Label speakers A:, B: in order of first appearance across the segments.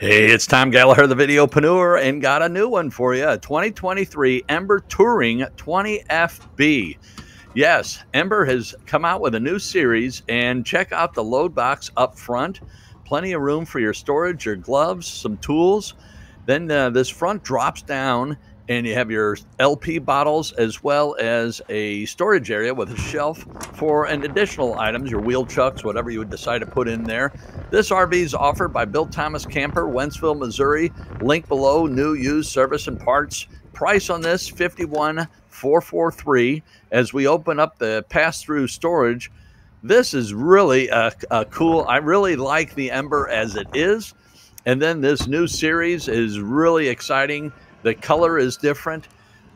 A: Hey, it's Tom Gallagher, the video videopreneur, and got a new one for you. 2023 Ember Touring 20FB. Yes, Ember has come out with a new series, and check out the load box up front. Plenty of room for your storage, your gloves, some tools. Then uh, this front drops down and you have your LP bottles as well as a storage area with a shelf for an additional items, your wheel chucks, whatever you would decide to put in there. This RV is offered by Bill Thomas Camper, Wentzville, Missouri. Link below, new, used, service, and parts. Price on this, 51443 As we open up the pass-through storage, this is really a, a cool, I really like the Ember as it is. And then this new series is really exciting the color is different.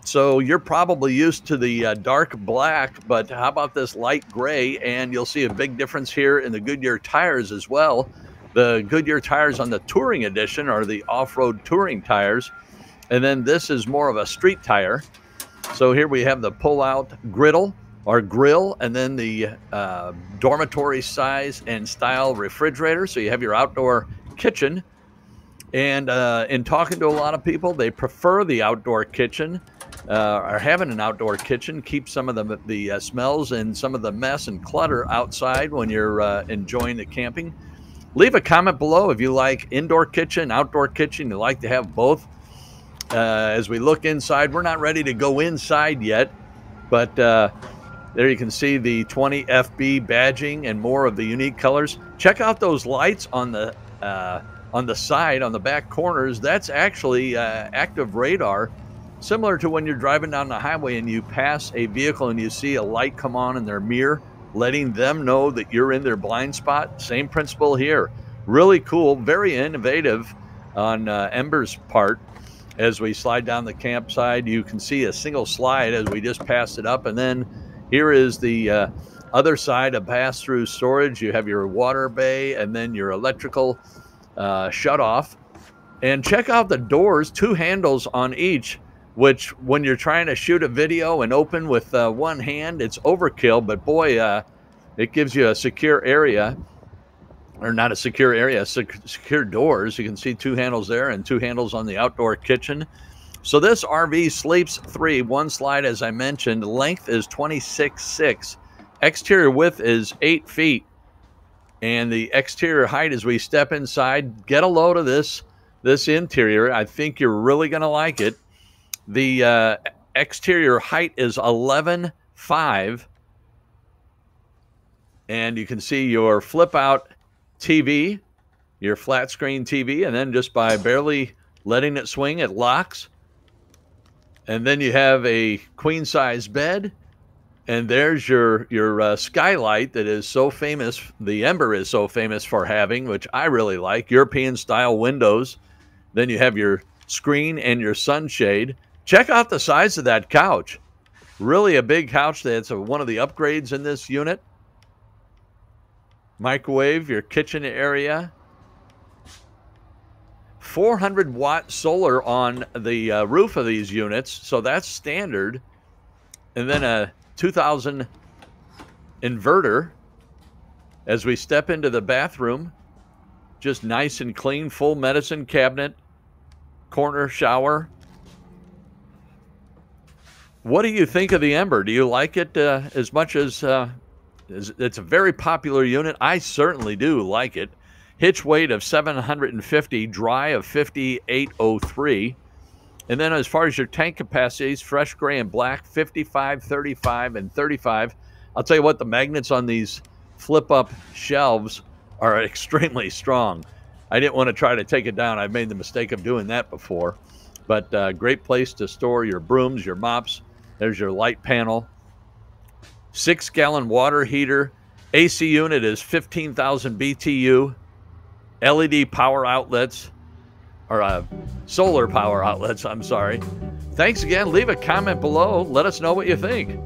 A: So you're probably used to the uh, dark black, but how about this light gray? And you'll see a big difference here in the Goodyear tires as well. The Goodyear tires on the Touring Edition are the off-road touring tires. And then this is more of a street tire. So here we have the pull-out griddle or grill, and then the uh, dormitory size and style refrigerator. So you have your outdoor kitchen and uh, in talking to a lot of people, they prefer the outdoor kitchen uh, or having an outdoor kitchen. Keep some of the, the uh, smells and some of the mess and clutter outside when you're uh, enjoying the camping. Leave a comment below if you like indoor kitchen, outdoor kitchen. You like to have both. Uh, as we look inside, we're not ready to go inside yet, but uh, there you can see the 20 FB badging and more of the unique colors. Check out those lights on the on the side, on the back corners, that's actually uh, active radar, similar to when you're driving down the highway and you pass a vehicle and you see a light come on in their mirror, letting them know that you're in their blind spot. Same principle here. Really cool, very innovative on uh, Ember's part. As we slide down the campsite, you can see a single slide as we just passed it up. And then here is the uh, other side of pass through storage. You have your water bay and then your electrical uh, shut off. And check out the doors, two handles on each, which when you're trying to shoot a video and open with uh, one hand, it's overkill. But boy, uh, it gives you a secure area, or not a secure area, secure doors. You can see two handles there and two handles on the outdoor kitchen. So this RV sleeps three, one slide, as I mentioned. Length is 26.6. Exterior width is eight feet and the exterior height as we step inside. Get a load of this this interior. I think you're really going to like it. The uh, exterior height is 11.5. And you can see your flip out TV, your flat screen TV, and then just by barely letting it swing, it locks. And then you have a queen size bed and there's your your uh, skylight that is so famous. The Ember is so famous for having, which I really like. European style windows. Then you have your screen and your sunshade. Check out the size of that couch. Really a big couch. That's a, one of the upgrades in this unit. Microwave, your kitchen area. 400 watt solar on the uh, roof of these units, so that's standard. And then a 2000 inverter as we step into the bathroom. Just nice and clean, full medicine cabinet, corner shower. What do you think of the Ember? Do you like it uh, as much as, uh, as it's a very popular unit? I certainly do like it. Hitch weight of 750, dry of 5803. And then as far as your tank capacities, fresh gray and black, 55, 35, and 35. I'll tell you what, the magnets on these flip up shelves are extremely strong. I didn't want to try to take it down. I've made the mistake of doing that before. But uh, great place to store your brooms, your mops. There's your light panel. Six gallon water heater. AC unit is 15,000 BTU. LED power outlets or uh, solar power outlets, I'm sorry. Thanks again. Leave a comment below. Let us know what you think.